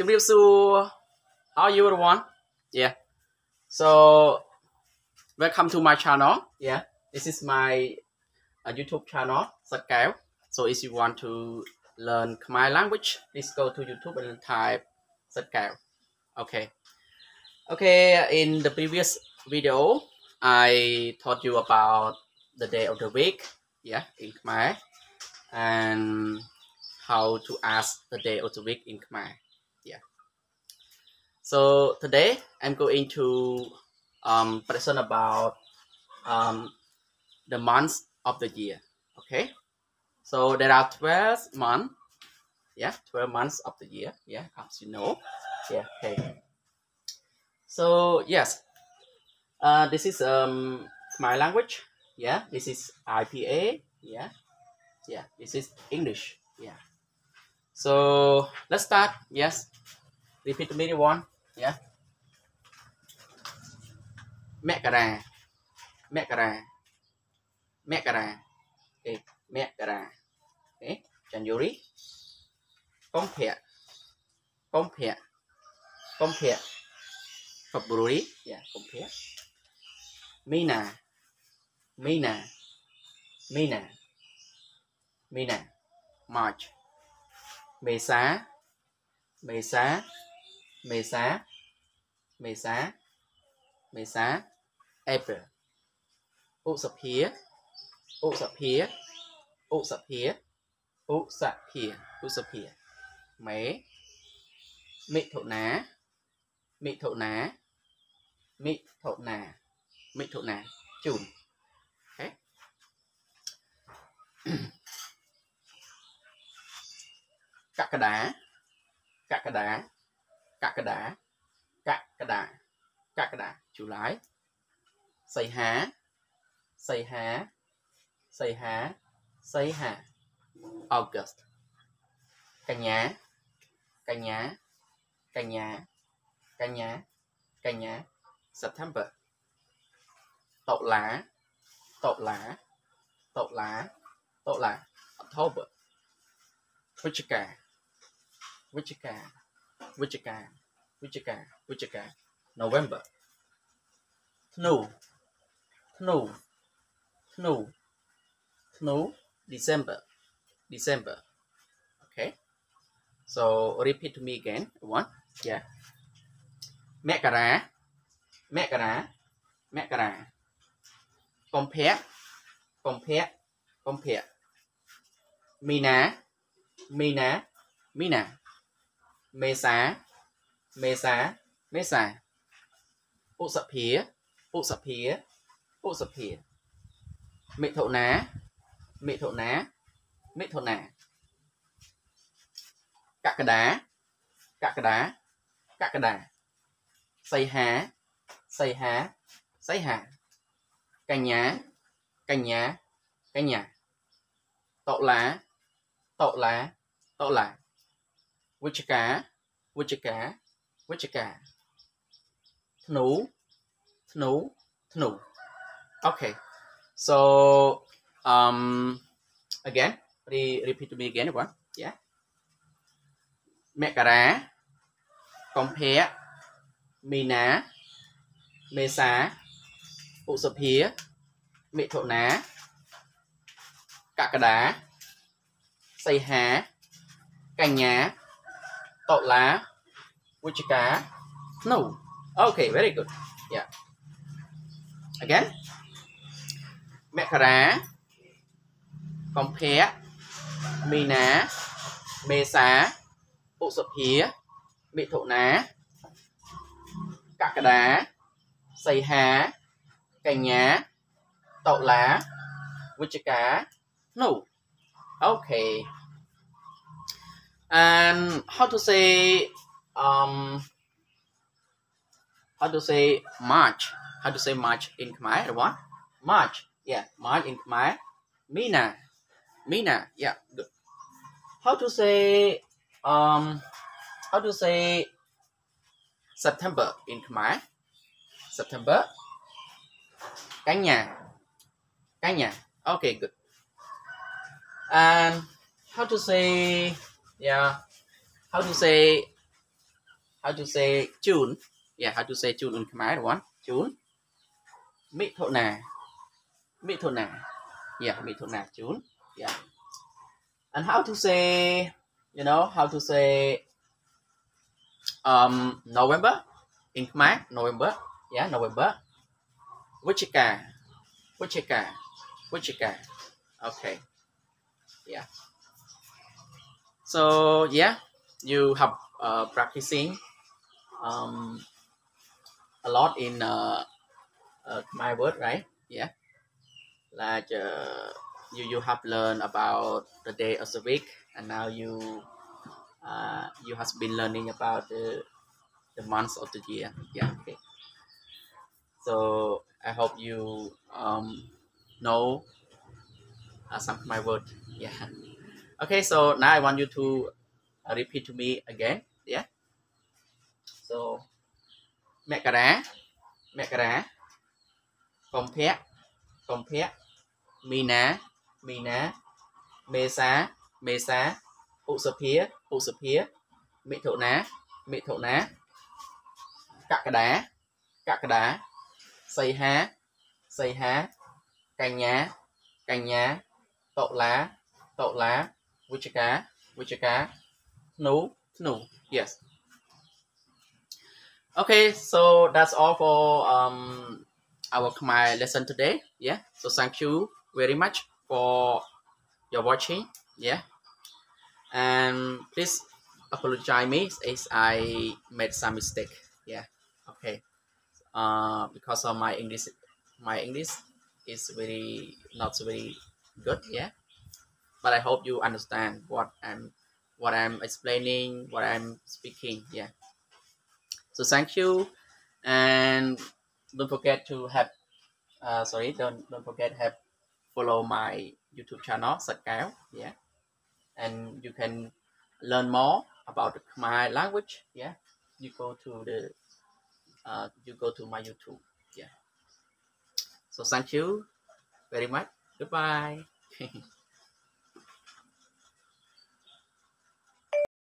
Jimrisu, how are you everyone? Yeah. So welcome to my channel. Yeah. This is my uh, YouTube channel, Sakao. So if you want to learn Khmer language, please go to YouTube and type Sakao. Okay. Okay, in the previous video, I taught you about the day of the week, yeah, in Khmer, and how to ask the day of the week in Khmer. So today I'm going to um, present about um, the months of the year. Okay, so there are 12 months. Yeah, 12 months of the year. Yeah, as you know. Yeah. Okay. So yes, uh, this is um my language. Yeah, this is IPA. Yeah, yeah, this is English. Yeah. So let's start. Yes, repeat to me one. Yeah. Mẹ cà rà. Mẹ cà rà. Mẹ cà rà. Okay. Mẹ cà rà. Okay. January. Con phẹ. Con phẹ. Con phẹ. February. Yeah, con phẹ. Mina. Mina. Mina. Mina. March mề xá. mề xá. mề xá. mề xá. mề xá. apple, Ụ sập hía. Ụ sập hía. Ụ sập hía. Ụ sập hía. Ụ sập hía. mé Mị thổ ná. Mị thổ ná. Mị thổ ná Mị thổ ná Chùm. Okay. Cạ cà đá. Cạ cà đá. Cạ cà đá. Cạ cà đá. Cạ cà đá. Chủ lái. Xây há. Xây há. Xây há. Xây há. August. Cả nhá. Cả nhá. Cả nhá. Cả nhá. Cả nhá. September. Tậu lá. Tậu lá. Tậu lá. Tậu lá. October. Vichika. Vichika. Vichika. Vichika. Vichika. November. Thnu. snow snow snow December December okay so repeat to me again one yeah มกราเมกราเมกรากมเพะกมเพะกมเพะมีนา มีนา มีนา เมษา เมษา เมษา อุสเพียอุสเพีย bộ sập hía. Mẹ thậu ná. Mẹ thậu ná. Mẹ thậu ná. Cạ cà đá. Cạ cà đá. Cạ cà đá. Xây há. Xây há. Xây há. Cà nhá. Cà nhá. Cà nhá. Tậu lá. Tậu lá. Tậu lá. Vich cá. Vich cá. Vich cá. Thnu. Thnu. Thnu. Okay. So um again, re repeat to me again everyone. Yeah. Mekara, compare, Mina, Mesa, Usapia, Mì ná. Mê xá. Ụ sập hía. Ná. Đá. Xây há. Cành nhá. Lá. Cá. No. Okay, very good. Yeah. Again. មករាកំភៈមីនាមេសាឧសភាមិថុនាកក្កដាសីហាកញ្ញាតុលាវិជ្ជការនោះ okay and how to say um how to say march how to say march in khmer របស់ march Yeah, March in Khmer. Mina. Mina. Yeah, good. How to say um how to say September in Khmer? September. cái nhà. cái nhà. Okay, good. And how to say yeah, how to say how to say June. Yeah, how to say June in Khmer one. June. Mithuna. Mithuna. Yeah, Mithuna, June. Yeah. And how to say, you know, how to say um November in Khmer, November. Yeah, November. Wichika. Wichika. Wichika. Okay. Yeah. So yeah, you have uh, practicing um, a lot in uh, uh, my word, right? Yeah, like uh, you you have learned about the day of the week, and now you uh, you has been learning about the the months of the year. Yeah. Okay. So I hope you um, know uh, some of my word. Yeah. Okay. So now I want you to uh, repeat to me again. Yeah. So មករាមករាកុម្ភៈ កុម្ភៈមីនាមីនាមេសាមេសាឧសភាឧសភាមិថុនាមិថុនាកក្កដាកក្កដាសីហាសីហាកញ្ញាកញ្ញាតុលាតុលាវិច្ឆិកាវិច្ឆិកា no no yes okay so that's all for um our my lesson today. Yeah. So thank you very much for your watching. Yeah. And please apologize me if i made some mistake. Yeah. Okay. Uh because of my english my english is very not so very good. Yeah. But i hope you understand what i'm what I'm explaining, what I'm speaking. Yeah. So thank you, and don't forget to have. Uh, sorry, don't don't forget have follow my YouTube channel Satkao. Yeah, and you can learn more about my language. Yeah, you go to the uh, you go to my YouTube. Yeah. So thank you very much. Goodbye.